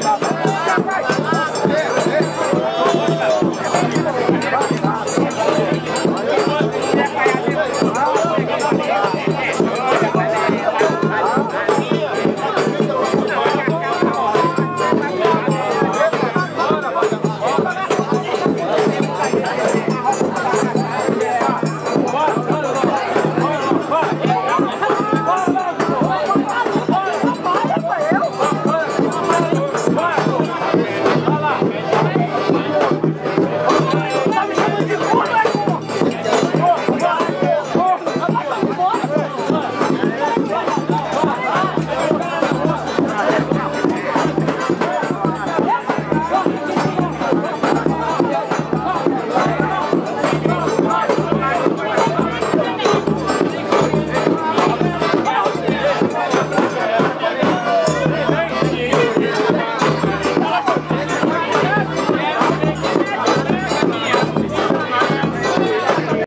bye.